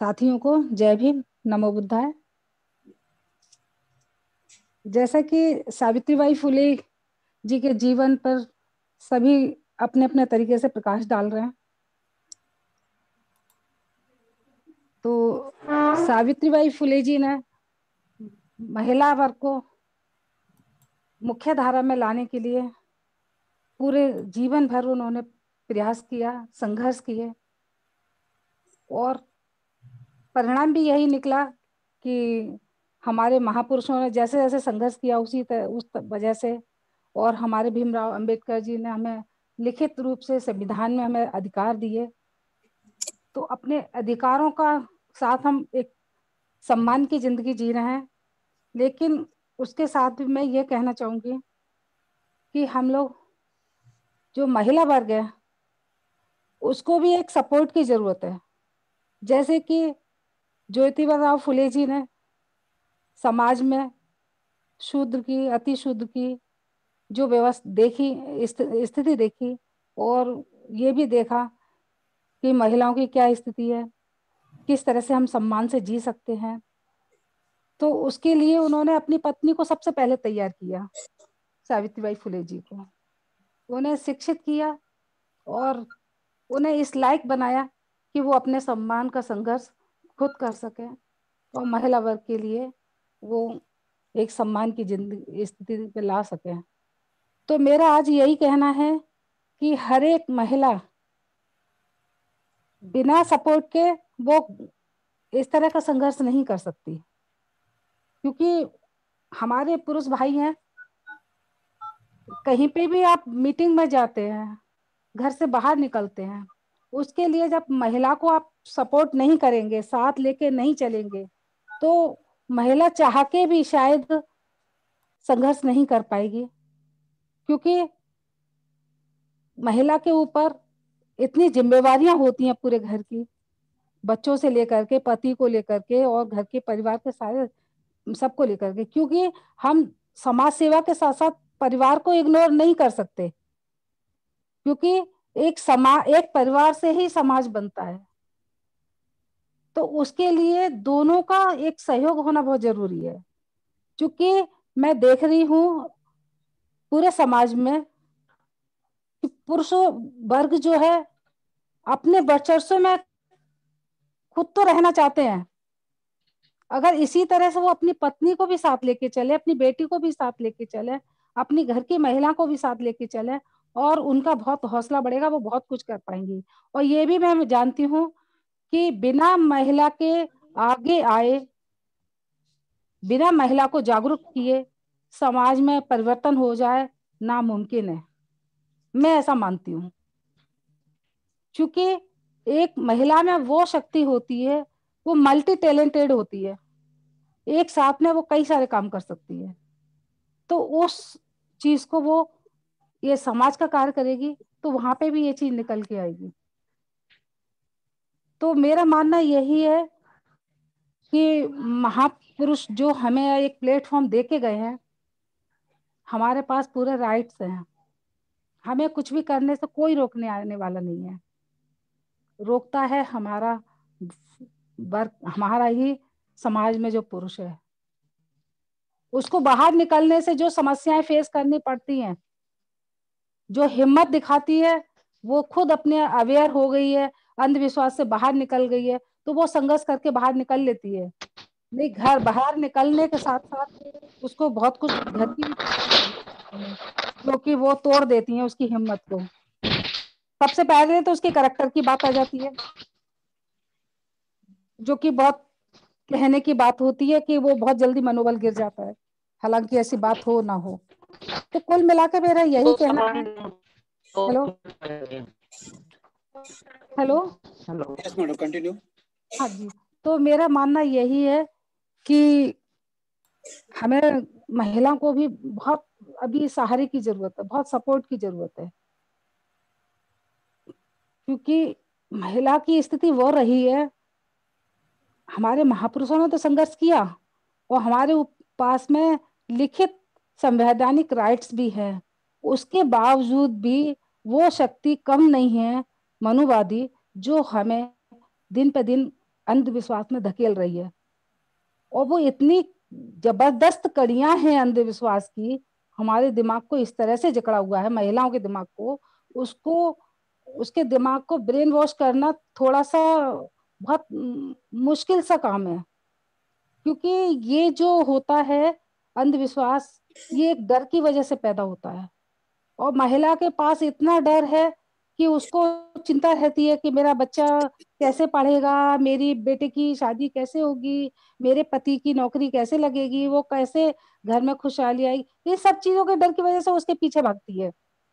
साथियों को जय भीम, नमो बुद्धाय। जैसा कि सावित्रीबाई फुले जी के जीवन पर सभी अपने अपने तरीके से प्रकाश डाल रहे हैं। तो सावित्रीबाई फुले जी ने महिला वर्ग को मुख्य धारा में लाने के लिए पूरे जीवन भर उन्होंने प्रयास किया, संघर्ष किए और परिणाम भी यही निकला कि हमारे महापुरुषों ने जैसे जैसे संघर्ष किया उसी उस वजह से। और हमारे भीमराव अंबेडकर जी ने हमें लिखित रूप से संविधान में हमें अधिकार दिए। तो अपने अधिकारों का साथ हम एक सम्मान की ज़िंदगी जी रहे हैं। लेकिन उसके साथ भी मैं ये कहना चाहूँगी कि हम लोग जो महिला वर्ग है, उसको भी एक सपोर्ट की ज़रूरत है। जैसे कि ज्योतिबा राव फुले जी ने समाज में शूद्र की, अति शूद्र की जो व्यवस्था, देखी स्थिति देखी और ये भी देखा कि महिलाओं की क्या स्थिति है, किस तरह से हम सम्मान से जी सकते हैं। तो उसके लिए उन्होंने अपनी पत्नी को सबसे पहले तैयार किया, सावित्रीबाई फुले जी को। उन्हें शिक्षित किया और उन्हें इस लायक बनाया कि वो अपने सम्मान का संघर्ष खुद कर सके और महिला वर्ग के लिए वो एक सम्मान की ज़िंदगी, स्थिति पे ला सके। तो मेरा आज यही कहना है कि हर एक महिला बिना सपोर्ट के वो इस तरह का संघर्ष नहीं कर सकती। क्योंकि हमारे पुरुष भाई हैं, कहीं पे भी आप मीटिंग में जाते हैं, घर से बाहर निकलते हैं उसके लिए जब महिला को आप सपोर्ट नहीं करेंगे, साथ लेके नहीं चलेंगे तो महिला चाह के भी शायद संघर्ष नहीं कर पाएगी। क्योंकि महिला के ऊपर इतनी जिम्मेवारियाँ होती हैं पूरे घर की, बच्चों से लेकर के, पति को लेकर के और घर के परिवार के सारे, सबको लेकर के। क्योंकि हम समाज सेवा के साथ साथ परिवार को इग्नोर नहीं कर सकते। क्योंकि एक समाज एक परिवार से ही समाज बनता है। तो उसके लिए दोनों का एक सहयोग होना बहुत ज़रूरी है। क्योंकि मैं देख रही हूँ पूरे समाज में पुरुषों, वर्ग जो है, अपने वर्चस्व में खुद तो रहना चाहते हैं। अगर इसी तरह से वो अपनी पत्नी को भी साथ लेके चले, अपनी बेटी को भी साथ लेके चले, अपनी घर की महिला को भी साथ लेके चले और उनका बहुत हौसला बढ़ेगा, वो बहुत कुछ कर पाएँगी। और ये भी मैं जानती हूँ कि बिना महिला के आगे आए, बिना महिला को जागरूक किए समाज में परिवर्तन हो जाए नामुमकिन है। मैं ऐसा मानती हूँ। क्योंकि एक महिला में वो शक्ति होती है, वो मल्टी टैलेंटेड होती है। एक साथ में वो कई सारे काम कर सकती है। तो उस चीज़ को वो ये समाज का कार्य करेगी तो वहाँ पे भी ये चीज़ निकल के आएगी। तो मेरा मानना यही है कि महापुरुष जो हमें एक प्लेटफॉर्म दे के गए हैं, हमारे पास पूरे राइट्स हैं। हमें कुछ भी करने से कोई रोकने आने वाला नहीं है। रोकता है हमारा वर्ग हमारा ही समाज में जो पुरुष है। उसको बाहर निकलने से जो समस्याएँ फेस करनी पड़ती हैं जो हिम्मत दिखाती है, वो खुद अपने अवेयर हो गई है, अंधविश्वास से बाहर निकल गई है तो वो संघर्ष करके बाहर निकल लेती है। नहीं, घर बाहर निकलने के साथ साथ उसको बहुत कुछ की क्योंकि वो तोड़ देती है उसकी हिम्मत को। सबसे पहले तो उसके करेक्टर की बात आ जाती है, जो कि बहुत कहने की बात होती है कि वो बहुत जल्दी मनोबल गिर जाता है, हालाँकि ऐसी बात हो ना हो। तो कुल मिलाकर मेरा यही तो कहना है। Hello? Hello? Hello. Madam continue हाँ जी तो मेरा मानना यही है कि हमें महिला को भी बहुत अभी सहारे की ज़रूरत है बहुत सपोर्ट की ज़रूरत है। क्योंकि महिला की स्थिति वो रही है हमारे महापुरुषों ने तो संघर्ष किया और हमारे पास में लिखित संवैधानिक राइट्स भी है। उसके बावजूद भी वो शक्ति कम नहीं है मनुवादी, जो हमें दिन पे दिन अंधविश्वास में धकेल रही है। और वो इतनी ज़बरदस्त कड़ियाँ हैं अंधविश्वास की, हमारे दिमाग को इस तरह से जकड़ा हुआ है, महिलाओं के दिमाग को, उसको, उसके दिमाग को ब्रेन वॉश करना थोड़ा सा बहुत मुश्किल सा काम है। क्योंकि ये जो होता है अंधविश्वास ये एक डर की वजह से पैदा होता है। और महिला के पास इतना डर है कि उसको चिंता रहती है कि मेरा बच्चा कैसे पढ़ेगा मेरी बेटे की शादी कैसे होगी मेरे पति की नौकरी कैसे लगेगी वो कैसे घर में खुशहाली आई ये सब चीज़ों के डर की वजह से उसके पीछे भागती है।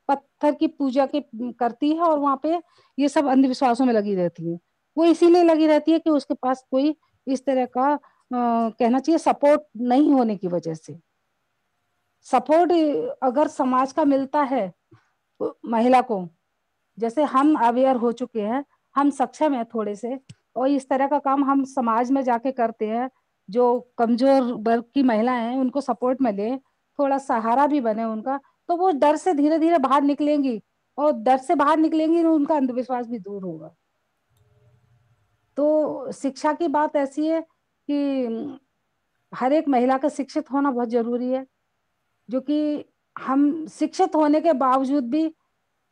पत्थर की पूजा के करती है और वहाँ पे ये सब अंधविश्वासों में लगी रहती है। वो इसीलिए लगी रहती है कि उसके पास कोई इस तरह का आ, कहना चाहिए सपोर्ट नहीं होने की वजह से। सपोर्ट अगर समाज का मिलता है महिला को, जैसे हम अवेयर हो चुके हैं, हम सक्षम है थोड़े से, और इस तरह का काम हम समाज में जाके करते हैं, जो कमज़ोर वर्ग की महिलाएँ हैं, उनको सपोर्ट मिले थोड़ा सहारा भी बने उनका तो वो डर से धीरे धीरे बाहर निकलेंगी, और डर से बाहर निकलेंगी तो उनका अंधविश्वास भी दूर होगा। तो शिक्षा की बात ऐसी है कि, हर एक महिला का शिक्षित होना बहुत ज़रूरी है जो कि हम शिक्षित होने के बावजूद भी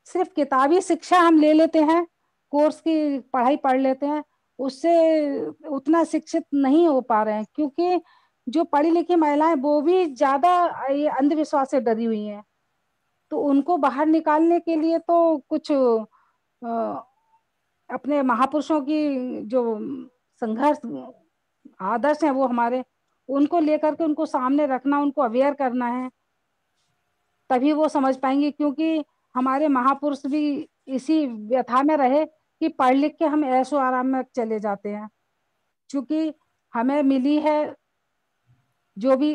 सिर्फ़ किताबी शिक्षा हम ले लेते हैं, कोर्स की पढ़ाई पढ़ लेते हैं, उससे उतना शिक्षित नहीं हो पा रहे हैं, क्योंकि जो पढ़ी लिखी महिलाएँ वो भी ज़्यादा, ये अंधविश्वास से डरी हुई हैं। तो उनको बाहर निकालने के लिए तो कुछ अपने महापुरुषों की जो संघर्ष, आदर्श है वो हमारे, उनको लेकर के उनको सामने रखना, उनको अवेयर करना है। तभी वो समझ पाएँगे क्योंकि हमारे महापुरुष भी इसी व्यथा में रहे कि पढ़ लिख के हम ऐशो आराम में चले जाते हैं। क्योंकि हमें मिली है जो भी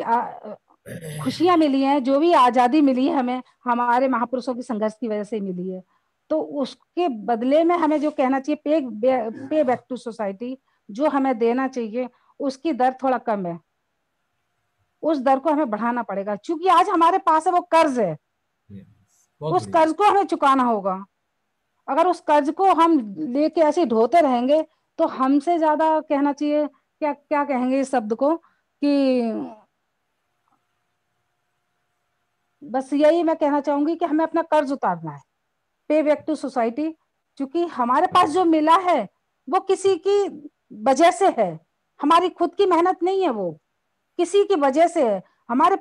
खुशियाँ मिली हैं, जो भी आज़ादी मिली है हमें, हमारे महापुरुषों की संघर्ष की वजह से मिली है। तो उसके बदले में हमें जो कहना चाहिए पे पे बैक टू सोसाइटी, जो हमें देना चाहिए, उसकी दर थोड़ा कम है। उस दर को हमें बढ़ाना पड़ेगा। क्योंकि आज हमारे पास है वो कर्ज है। उस कर्ज को हमें चुकाना होगा। अगर उस कर्ज को हम लेके ऐसे ढोते रहेंगे तो हमसे ज़्यादा कहना चाहिए क्या क्या कहेंगे इस शब्द को कि बस यही मैं कहना चाहूँगी कि हमें अपना कर्ज उतारना है। पे बैक टू सोसाइटी क्योंकि हमारे पास जो मिला है वो किसी की वजह से है। हमारी खुद की मेहनत नहीं है वो। किसी की वजह से हमारे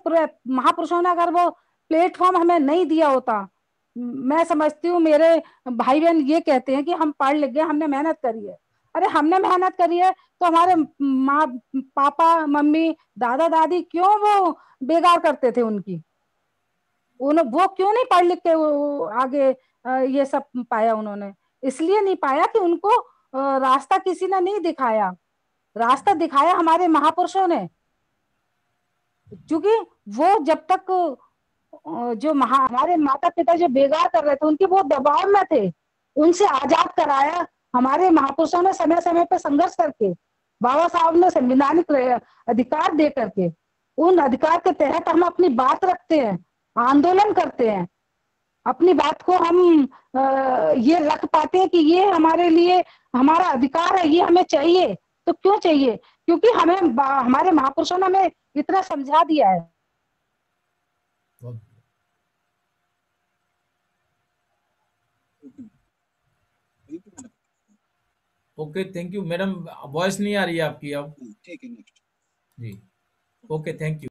महापुरुषों ने अगर वो प्लेटफॉर्म हमें नहीं दिया होता, मैं समझती हूँ, मेरे भाई बहन ये कहते हैं कि हम पढ़ लिख गए, हमने मेहनत करी है। अरे हमने मेहनत करी है तो हमारे माँ, पापा, मम्मी दादा दादी क्यों वो बेगार करते थे उनकी? उन, वो क्यों नहीं पढ़ लिख के आगे ये सब पाया उन्होंने? इसलिए नहीं पाया कि उनको रास्ता किसी ने नहीं दिखाया। रास्ता दिखाया हमारे महापुरुषों ने। क्योंकि वो जब तक जो हमारे माता पिता जो बेगार कर रहे थे, उनके वो दबाव में थे। उनसे आज़ाद कराया, हमारे महापुरुषों ने समय समय पर संघर्ष करके, बाबा साहब ने संविधानिक अधिकार दे करके, उन अधिकार के तहत हम अपनी बात रखते हैं, आंदोलन करते हैं। अपनी बात को हम ये रख पाते हैं कि ये हमारे लिए, हमारा अधिकार है, ये हमें चाहिए। तो क्यों चाहिए? क्योंकि हमें हमारे महापुरुषों ने हमें इतना समझा दिया है। Okay thank you madam voice नहीं आ रही है आपकी अब। ठीक है next ji. Okay thank you